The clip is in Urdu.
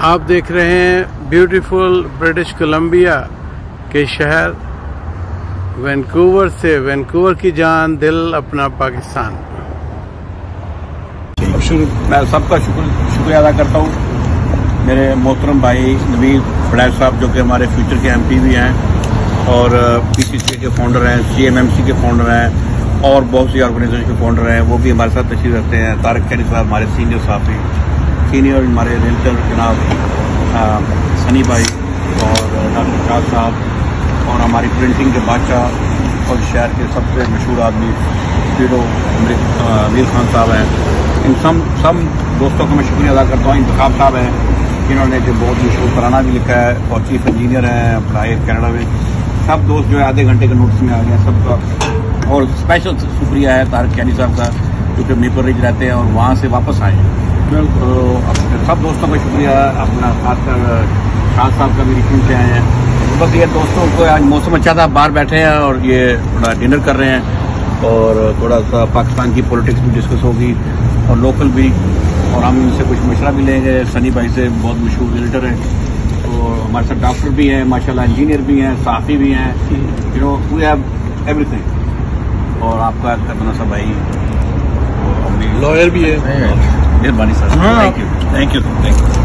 آپ دیکھ رہے ہیں بیوٹیفل برٹش کولمبیا کے شہر وینکوور سے وینکوور کی جان، دل اپنا پاکستان۔ میں سب کا شکر، شکریہ ادا کرتا ہوں۔ میرے محترم بھائی نوید فلیش صاحب، جو کہ ہمارے فیوچر کے ایم پی بھی ہیں اور پی سی سی کے فاؤنڈر ہیں سی ایم ایم سی کے فاؤنڈر ہیں اور بہت سی آرگنائزیشن کے فاؤنڈر ہیں، وہ بھی ہمارے ساتھ تشریف رکھتے ہیں۔ طارق خیری صاحب، ہمارے سینئر صحافی سینئر ہمارے ریلٹر جناب سنی بھائی اور ڈاکٹر شاہ صاحب اور ہماری پرنٹنگ کے بادشاہ اور شہر کے سب سے مشہور آدمی پیڈو امیر خان صاحب ہیں۔ ان سب سب دوستوں کا میں شکریہ ادا کرتا ہوں۔ انتخاب صاحب ہیں۔ جنہوں نے جو بہت مشہور ترانہ بھی لکھا ہے اور چیف انجینئر ہیں پڑھائی کینیڈا میں۔ سب دوست جو ہے آدھے گھنٹے کے نوٹس میں آ گئے ہیں، سب کا۔ اور اسپیشل شکریہ ہے طارق کینی صاحب کا، جو کہ میپر ریج رہتے ہیں اور وہاں سے واپس آئے ہیں۔ تو سب دوستوں کا شکریہ اپنا خاص کر شاہ صاحب کا میری ٹیم سے آئے ہیں بس یہ دوستوں کو آج موسم اچھا تھا باہر بیٹھے ہیں اور یہ تھوڑا ڈنر کر رہے ہیں اور تھوڑا سا پاکستان کی پولیٹکس بھی ڈسکس ہوگی اور لوکل بھی اور ہم ان سے کچھ مشورہ بھی لیں گے سنی بھائی سے بہت مشہور ریلیٹر ہیں تو ہمارے ساتھ ڈاکٹر بھی ہیں ماشاء اللہ انجینئر بھی ہیں صحافی بھی ہیں you know we have everything اور آپ کا کرنا سا بھائی لائر بھی ہے dear thank you. Thank you. Thank you.